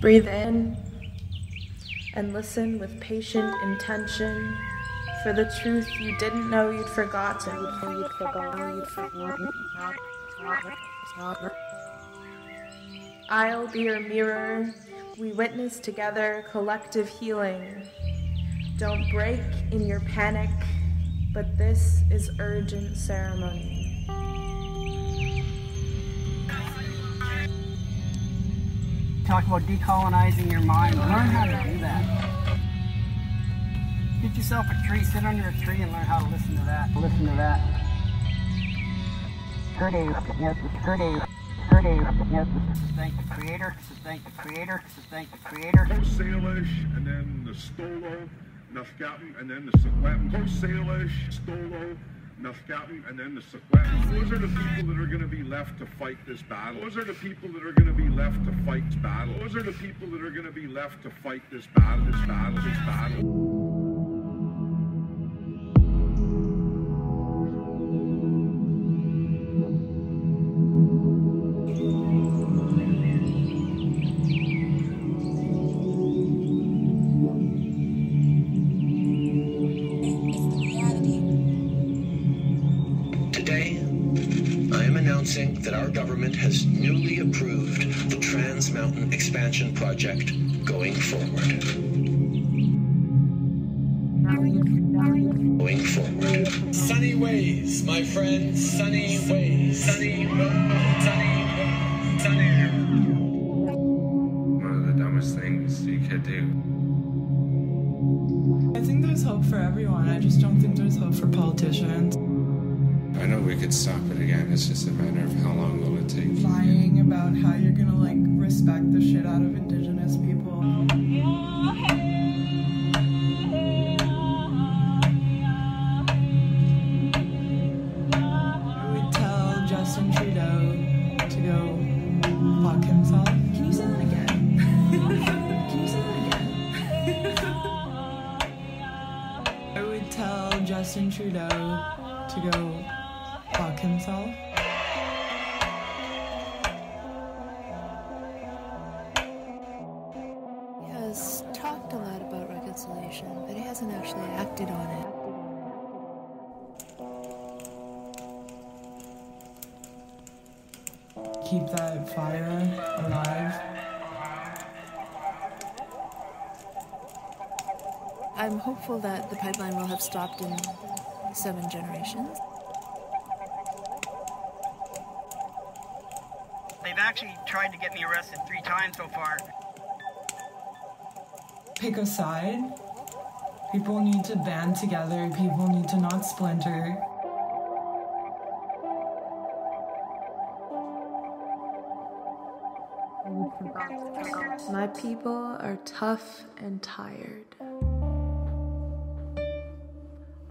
Breathe in and listen with patient intention for the truth you didn't know you'd forgotten. I'll be your mirror. We witness together collective healing. Don't break in your panic, but this is urgent ceremony. Talk about decolonizing your mind. Learn how to do that. Get yourself a tree, sit under a tree and learn how to listen to that. Listen to that. Purdue, yes, Purdue. Purdue, yes. Thank the creator, thank the creator, thank the creator. Coast Salish, and then the Stolo, Nafgatin, and then the Sequatin. Coast Salish, Stolo, Nafgatin, and then the Sequatin. Those are the people that are going to be left to fight this battle. Those are the people that are going to be left to fight this battle. Those are the people that are going to be left to fight this battle, this battle, this battle. Our government has newly approved the Trans Mountain Expansion Project going forward. Going forward. Sunny ways, my friend. Sunny ways. Sunny ways. Sunny ways. Sunny One we could stop it again. It's just a matter of how long will it take. Lying about how you're gonna like respect the shit out of indigenous people. I would tell Justin Trudeau to go fuck himself. Can you say that again? Can you say that again? I would tell Justin Trudeau to go fuck himself. He has talked a lot about reconciliation, but he hasn't actually acted on it. Keep that fire alive. I'm hopeful that the pipeline will have stopped in seven generations. Actually tried to get me arrested three times so far. Pick a side. People need to band together. People need to not splinter. My people are tough and tired.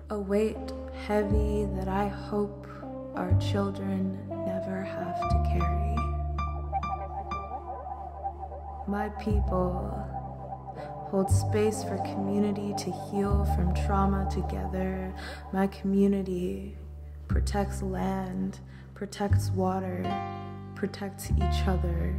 A weight heavy that I hope our children never have to carry. My people hold space for community to heal from trauma together. My community protects land, protects water, protects each other.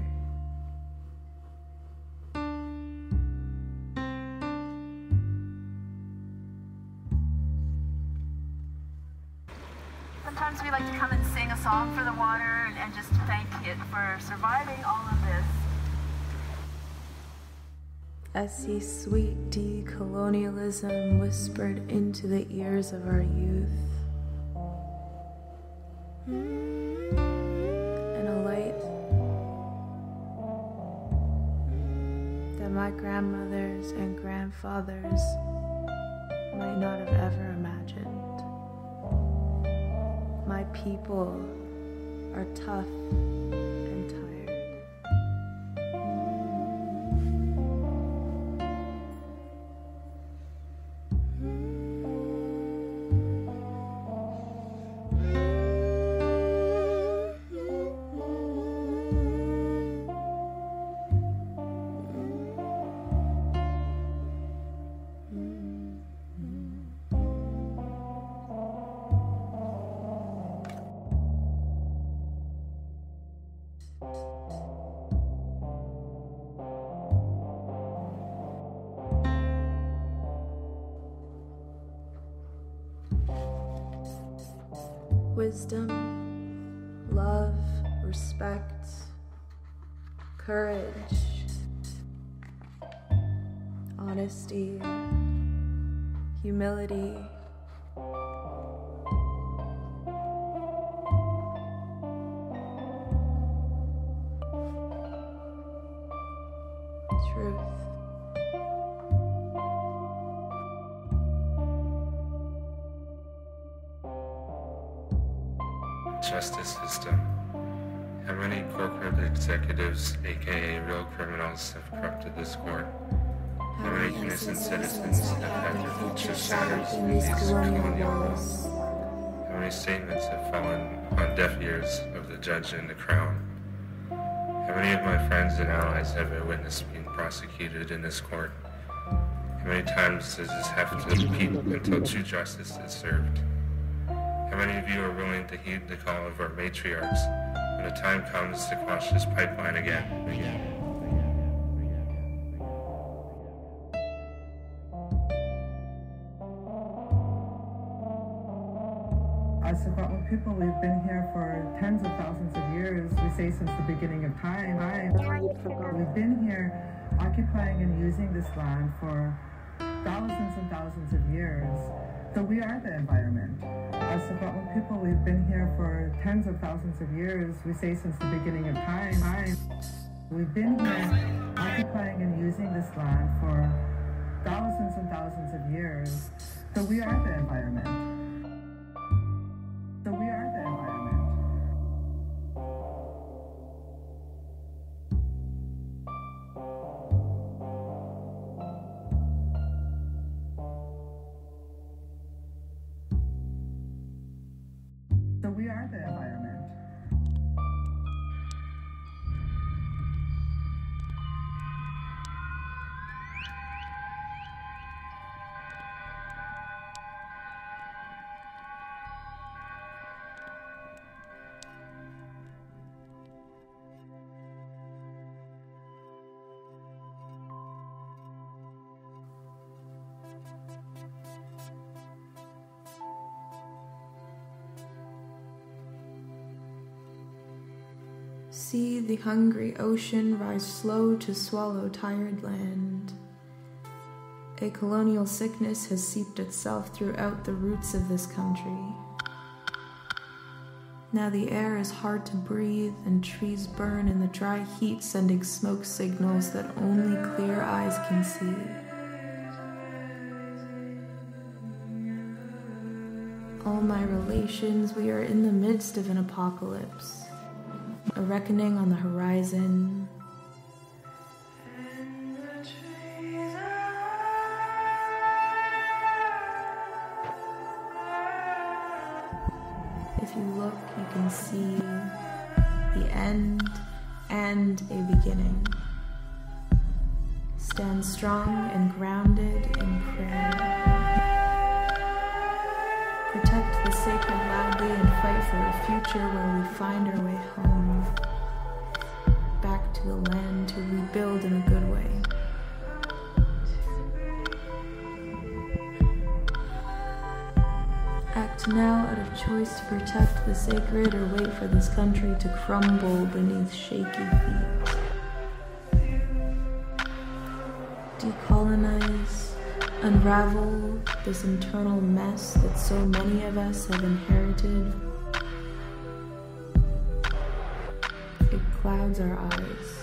Sometimes we like to come and sing a song for the water and, and just thank it for surviving all of this. See sweet decolonialism whispered into the ears of our youth. And a light that my grandmothers and grandfathers might not have ever imagined. My people are tough wisdom, love, respect, courage, honesty, humility. Justice system. How many corporate executives, aka real criminals, have corrupted this court? How many innocent citizens have had their futures shattered in these colonial laws? How many statements have fallen on deaf ears of the judge and the crown? How many of my friends and allies have I witnessed being prosecuted in this court? How many times does this have to repeat until true justice is served? How many of you are willing to heed the call of our matriarchs when the time comes to quash this pipeline again? again? As Secwepemc people, we've been here for tens of thousands of years. We say since the beginning of time. We've been here occupying and using this land for thousands and thousands of years. So we are the environment. Secwepemc people, we've been here for tens of thousands of years. We say since the beginning of time. We've been here occupying and using this land for thousands and thousands of years. So we are the environment. See the hungry ocean rise slow to swallow tired land. A colonial sickness has seeped itself throughout the roots of this country. Now the air is hard to breathe, and trees burn in the dry heat, sending smoke signals that only clear eyes can see. All my relations, we are in the midst of an apocalypse a reckoning on the horizon. If you look, you can see the end and a beginning. Stand strong and grounded in prayer. Protect the sacred loudly and fight for a future where we find our way home. The land to rebuild in a good way. Act now out of choice to protect the sacred or wait for this country to crumble beneath shaky feet. Decolonize, unravel this internal mess that so many of us have inherited. It clouds our eyes.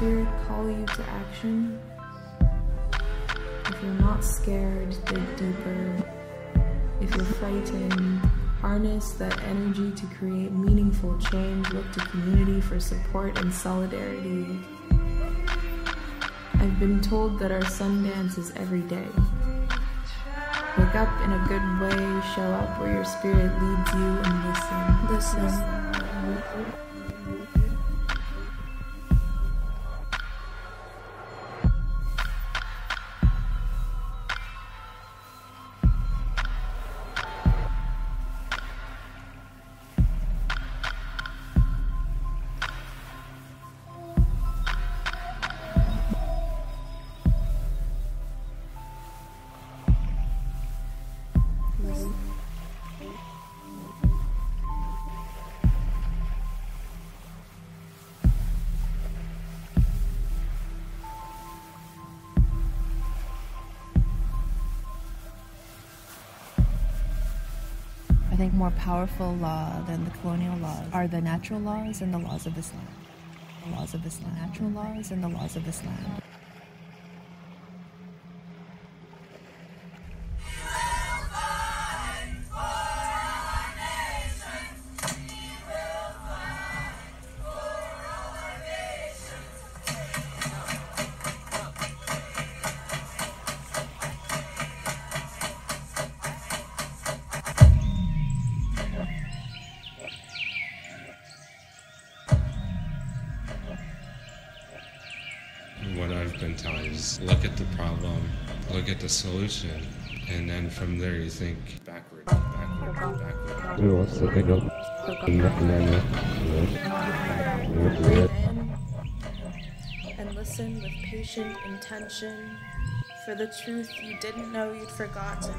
Spirit call you to action? If you're not scared, dig deeper. If you're frightened, harness that energy to create meaningful change. Look to community for support and solidarity. I've been told that our Sundance is every day. Wake up in a good way, show up where your spirit leads you, and listen. Listen. Think more powerful law than the colonial laws are the natural laws and the laws of this land. The laws of this land. Natural laws and the laws of this land. What I've been taught is look at the problem, look at the solution, and then from there you think backward, backward, backward. Breathe in and listen with patient intention for the truth you didn't know. You'd forgotten.